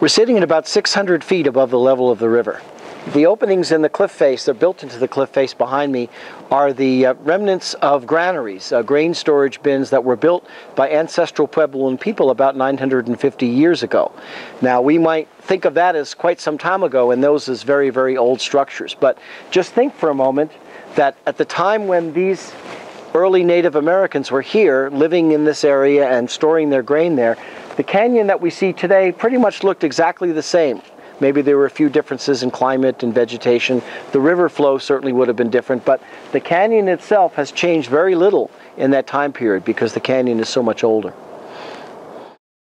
We're sitting at about 600 feet above the level of the river. The openings in the cliff face, they're built into the cliff face behind me, are the uh, remnants of granaries, uh, grain storage bins that were built by ancestral Puebloan people about 950 years ago. Now, we might think of that as quite some time ago and those as very, very old structures. But just think for a moment that at the time when these early Native Americans were here, living in this area and storing their grain there, the canyon that we see today pretty much looked exactly the same. Maybe there were a few differences in climate and vegetation. The river flow certainly would have been different, but the canyon itself has changed very little in that time period because the canyon is so much older.